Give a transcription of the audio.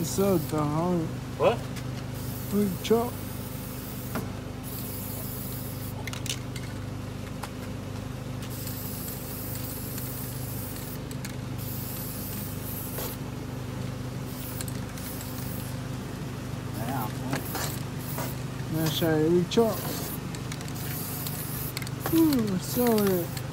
It's so down. What? Big chop. Wow. That's say we chop. Ooh, det.